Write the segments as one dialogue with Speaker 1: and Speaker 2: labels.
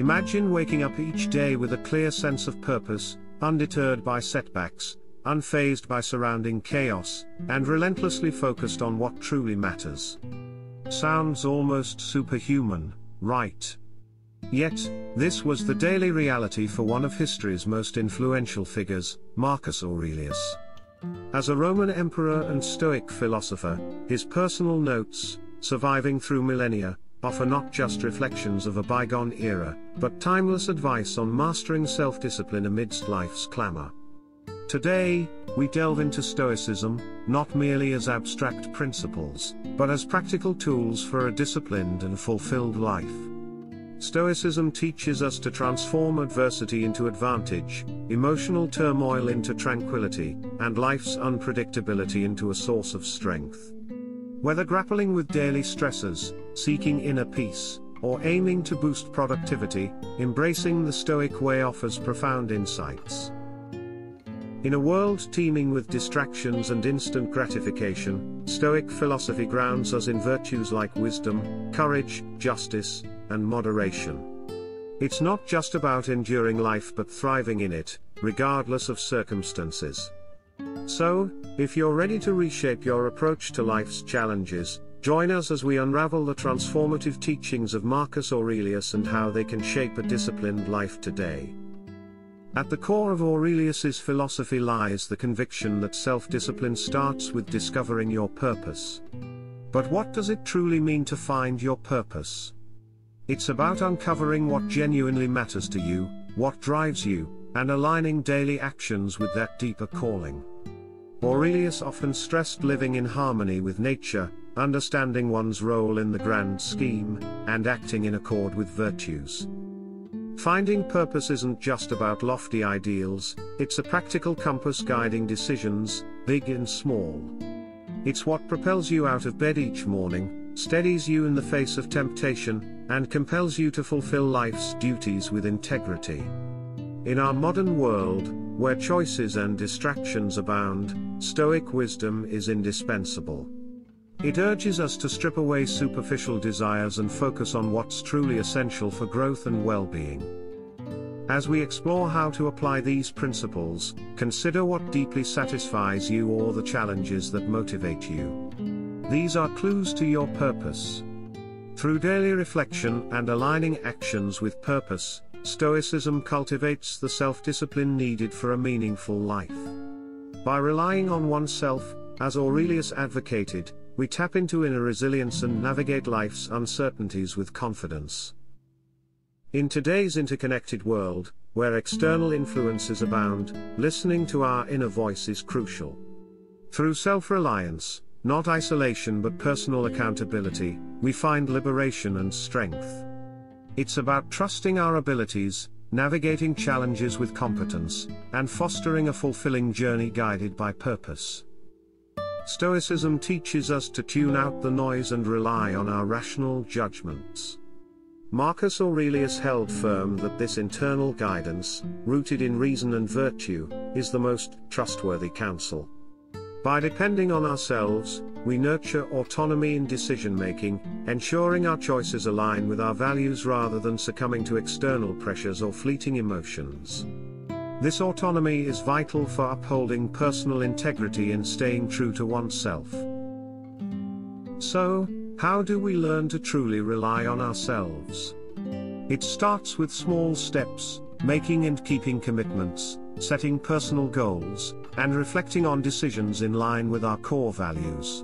Speaker 1: Imagine waking up each day with a clear sense of purpose, undeterred by setbacks, unfazed by surrounding chaos, and relentlessly focused on what truly matters. Sounds almost superhuman, right? Yet, this was the daily reality for one of history's most influential figures, Marcus Aurelius. As a Roman emperor and Stoic philosopher, his personal notes, surviving through millennia, offer not just reflections of a bygone era, but timeless advice on mastering self-discipline amidst life's clamor. Today, we delve into Stoicism, not merely as abstract principles, but as practical tools for a disciplined and fulfilled life. Stoicism teaches us to transform adversity into advantage, emotional turmoil into tranquility, and life's unpredictability into a source of strength. Whether grappling with daily stresses, seeking inner peace, or aiming to boost productivity, embracing the Stoic way offers profound insights. In a world teeming with distractions and instant gratification, Stoic philosophy grounds us in virtues like wisdom, courage, justice, and moderation. It's not just about enduring life but thriving in it, regardless of circumstances. So, if you're ready to reshape your approach to life's challenges, join us as we unravel the transformative teachings of Marcus Aurelius and how they can shape a disciplined life today. At the core of Aurelius's philosophy lies the conviction that self-discipline starts with discovering your purpose. But what does it truly mean to find your purpose? It's about uncovering what genuinely matters to you, what drives you, and aligning daily actions with that deeper calling. Aurelius often stressed living in harmony with nature, understanding one's role in the grand scheme, and acting in accord with virtues. Finding purpose isn't just about lofty ideals, it's a practical compass guiding decisions, big and small. It's what propels you out of bed each morning, steadies you in the face of temptation, and compels you to fulfill life's duties with integrity. In our modern world, where choices and distractions abound, Stoic wisdom is indispensable. It urges us to strip away superficial desires and focus on what's truly essential for growth and well-being. As we explore how to apply these principles, consider what deeply satisfies you or the challenges that motivate you. These are clues to your purpose. Through daily reflection and aligning actions with purpose, Stoicism cultivates the self-discipline needed for a meaningful life. By relying on oneself, as Aurelius advocated, we tap into inner resilience and navigate life's uncertainties with confidence. In today's interconnected world, where external influences abound, listening to our inner voice is crucial. Through self-reliance, not isolation but personal accountability, we find liberation and strength. It's about trusting our abilities, navigating challenges with competence, and fostering a fulfilling journey guided by purpose. Stoicism teaches us to tune out the noise and rely on our rational judgments. Marcus Aurelius held firm that this internal guidance, rooted in reason and virtue, is the most trustworthy counsel. By depending on ourselves, we nurture autonomy in decision making, ensuring our choices align with our values rather than succumbing to external pressures or fleeting emotions. This autonomy is vital for upholding personal integrity and staying true to oneself. So, how do we learn to truly rely on ourselves? It starts with small steps, making and keeping commitments, setting personal goals, and reflecting on decisions in line with our core values.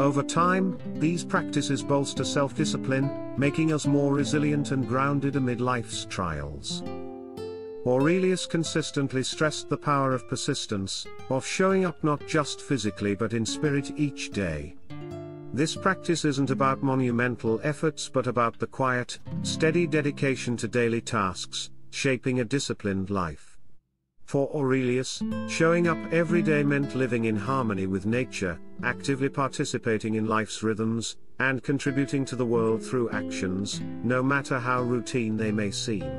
Speaker 1: Over time, these practices bolster self-discipline, making us more resilient and grounded amid life's trials. Aurelius consistently stressed the power of persistence, of showing up not just physically but in spirit each day. This practice isn't about monumental efforts but about the quiet, steady dedication to daily tasks, shaping a disciplined life. For Aurelius, showing up every day meant living in harmony with nature, actively participating in life's rhythms, and contributing to the world through actions, no matter how routine they may seem.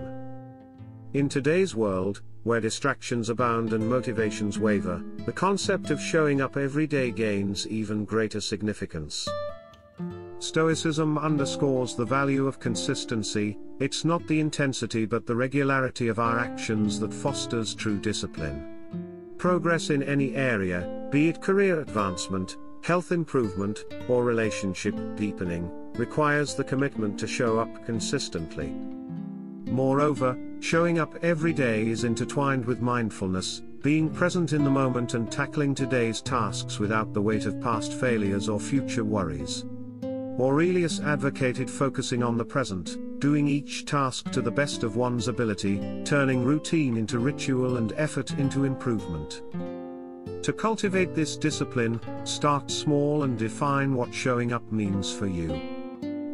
Speaker 1: In today's world, where distractions abound and motivations waver, the concept of showing up every day gains even greater significance. Stoicism underscores the value of consistency, it's not the intensity but the regularity of our actions that fosters true discipline. Progress in any area, be it career advancement, health improvement, or relationship deepening, requires the commitment to show up consistently. Moreover, showing up every day is intertwined with mindfulness, being present in the moment and tackling today's tasks without the weight of past failures or future worries. Aurelius advocated focusing on the present, doing each task to the best of one's ability, turning routine into ritual and effort into improvement. To cultivate this discipline, start small and define what showing up means for you.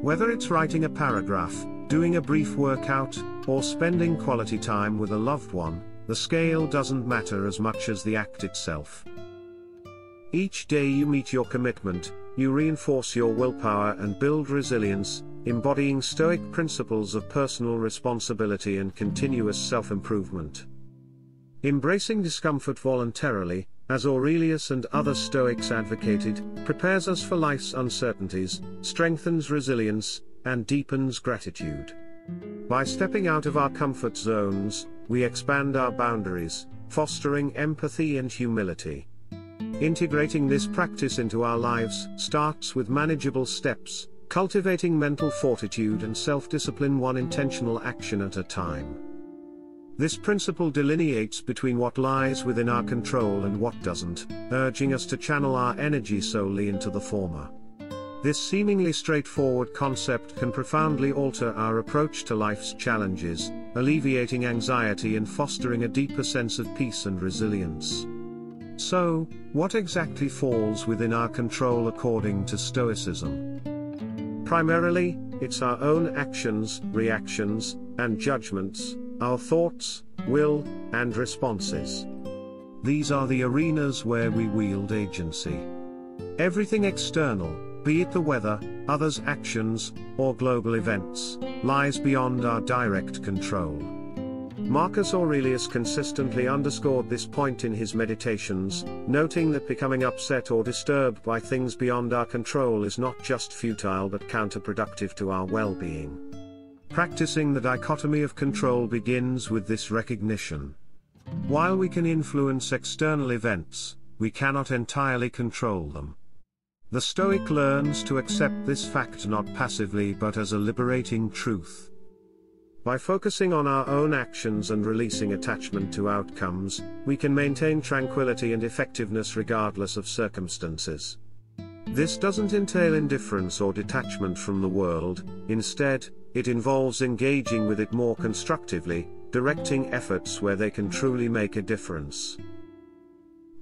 Speaker 1: Whether it's writing a paragraph, doing a brief workout, or spending quality time with a loved one, the scale doesn't matter as much as the act itself. Each day you meet your commitment, you reinforce your willpower and build resilience, embodying Stoic principles of personal responsibility and continuous self improvement. Embracing discomfort voluntarily, as Aurelius and other Stoics advocated, prepares us for life's uncertainties, strengthens resilience, and deepens gratitude. By stepping out of our comfort zones, we expand our boundaries, fostering empathy and humility. Integrating this practice into our lives starts with manageable steps, cultivating mental fortitude and self discipline one intentional action at a time. This principle delineates between what lies within our control and what doesn't, urging us to channel our energy solely into the former. This seemingly straightforward concept can profoundly alter our approach to life's challenges, alleviating anxiety and fostering a deeper sense of peace and resilience. So, what exactly falls within our control according to Stoicism? Primarily, it's our own actions, reactions, and judgments, our thoughts, will, and responses. These are the arenas where we wield agency. Everything external, be it the weather, others' actions, or global events, lies beyond our direct control. Marcus Aurelius consistently underscored this point in his meditations, noting that becoming upset or disturbed by things beyond our control is not just futile but counterproductive to our well-being. Practicing the dichotomy of control begins with this recognition. While we can influence external events, we cannot entirely control them. The Stoic learns to accept this fact not passively but as a liberating truth. By focusing on our own actions and releasing attachment to outcomes, we can maintain tranquility and effectiveness regardless of circumstances. This doesn't entail indifference or detachment from the world, instead, it involves engaging with it more constructively, directing efforts where they can truly make a difference.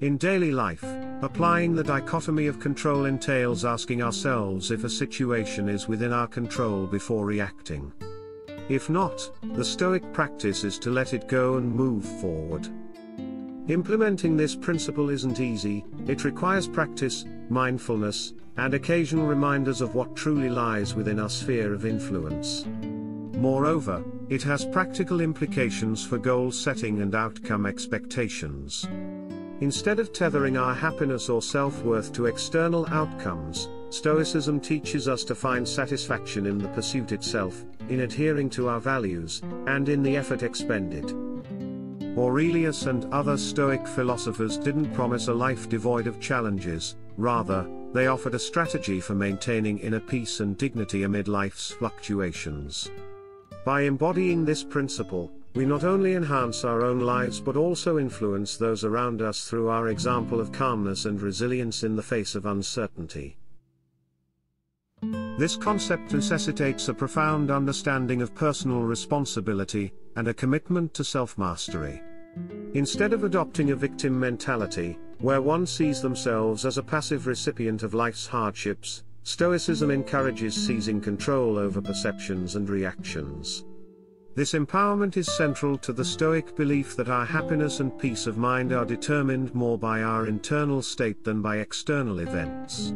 Speaker 1: In daily life, applying the dichotomy of control entails asking ourselves if a situation is within our control before reacting. If not, the Stoic practice is to let it go and move forward. Implementing this principle isn't easy, it requires practice, mindfulness, and occasional reminders of what truly lies within our sphere of influence. Moreover, it has practical implications for goal setting and outcome expectations. Instead of tethering our happiness or self worth to external outcomes, Stoicism teaches us to find satisfaction in the pursuit itself, in adhering to our values, and in the effort expended. Aurelius and other Stoic philosophers didn't promise a life devoid of challenges, rather, they offered a strategy for maintaining inner peace and dignity amid life's fluctuations. By embodying this principle, we not only enhance our own lives but also influence those around us through our example of calmness and resilience in the face of uncertainty. This concept necessitates a profound understanding of personal responsibility, and a commitment to self-mastery. Instead of adopting a victim mentality, where one sees themselves as a passive recipient of life's hardships, Stoicism encourages seizing control over perceptions and reactions. This empowerment is central to the Stoic belief that our happiness and peace of mind are determined more by our internal state than by external events.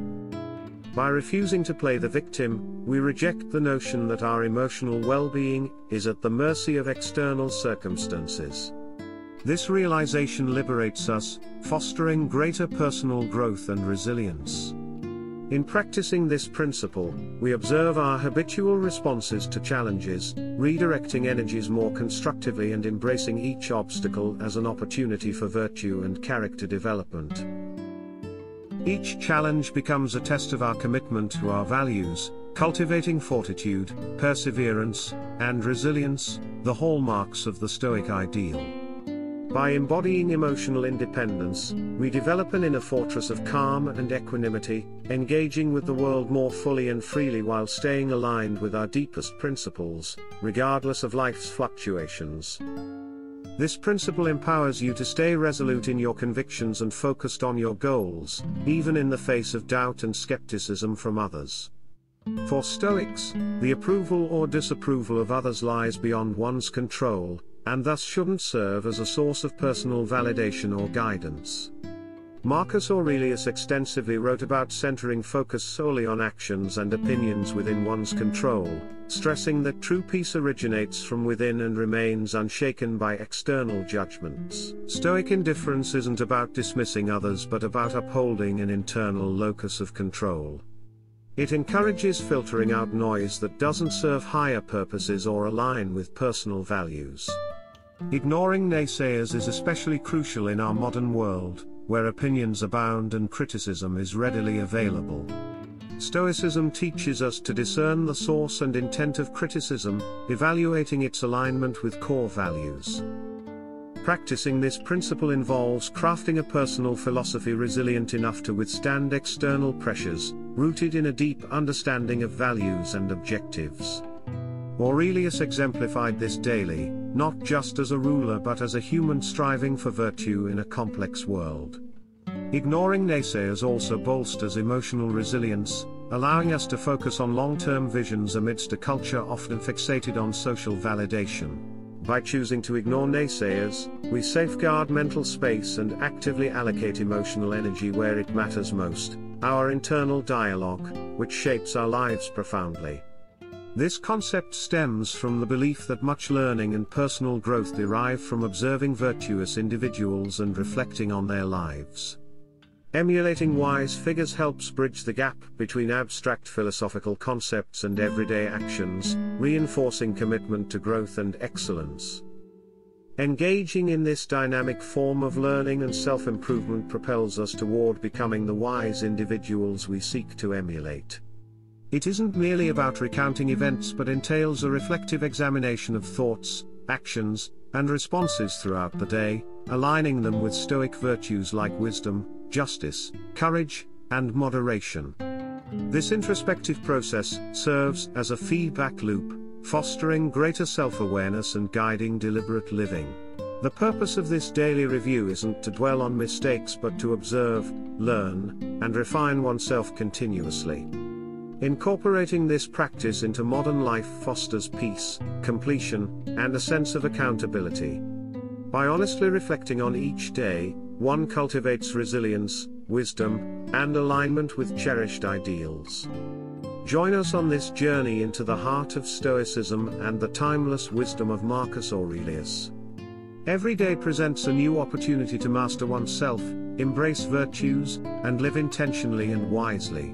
Speaker 1: By refusing to play the victim, we reject the notion that our emotional well-being is at the mercy of external circumstances. This realization liberates us, fostering greater personal growth and resilience. In practicing this principle, we observe our habitual responses to challenges, redirecting energies more constructively and embracing each obstacle as an opportunity for virtue and character development. Each challenge becomes a test of our commitment to our values, cultivating fortitude, perseverance, and resilience, the hallmarks of the Stoic ideal. By embodying emotional independence, we develop an inner fortress of calm and equanimity, engaging with the world more fully and freely while staying aligned with our deepest principles, regardless of life's fluctuations. This principle empowers you to stay resolute in your convictions and focused on your goals, even in the face of doubt and skepticism from others. For Stoics, the approval or disapproval of others lies beyond one's control, and thus shouldn't serve as a source of personal validation or guidance. Marcus Aurelius extensively wrote about centering focus solely on actions and opinions within one's control, stressing that true peace originates from within and remains unshaken by external judgments. Stoic indifference isn't about dismissing others but about upholding an internal locus of control. It encourages filtering out noise that doesn't serve higher purposes or align with personal values. Ignoring naysayers is especially crucial in our modern world, where opinions abound and criticism is readily available. Stoicism teaches us to discern the source and intent of criticism, evaluating its alignment with core values. Practicing this principle involves crafting a personal philosophy resilient enough to withstand external pressures, rooted in a deep understanding of values and objectives. Aurelius exemplified this daily, not just as a ruler but as a human striving for virtue in a complex world. Ignoring naysayers also bolsters emotional resilience, allowing us to focus on long-term visions amidst a culture often fixated on social validation. By choosing to ignore naysayers, we safeguard mental space and actively allocate emotional energy where it matters most, our internal dialogue, which shapes our lives profoundly. This concept stems from the belief that much learning and personal growth derive from observing virtuous individuals and reflecting on their lives. Emulating wise figures helps bridge the gap between abstract philosophical concepts and everyday actions, reinforcing commitment to growth and excellence. Engaging in this dynamic form of learning and self-improvement propels us toward becoming the wise individuals we seek to emulate. It isn't merely about recounting events but entails a reflective examination of thoughts, actions, and responses throughout the day, aligning them with Stoic virtues like wisdom, justice, courage, and moderation. This introspective process serves as a feedback loop, fostering greater self-awareness and guiding deliberate living. The purpose of this daily review isn't to dwell on mistakes but to observe, learn, and refine oneself continuously. Incorporating this practice into modern life fosters peace, completion, and a sense of accountability. By honestly reflecting on each day, one cultivates resilience, wisdom, and alignment with cherished ideals. Join us on this journey into the heart of Stoicism and the timeless wisdom of Marcus Aurelius. Every day presents a new opportunity to master oneself, embrace virtues, and live intentionally and wisely.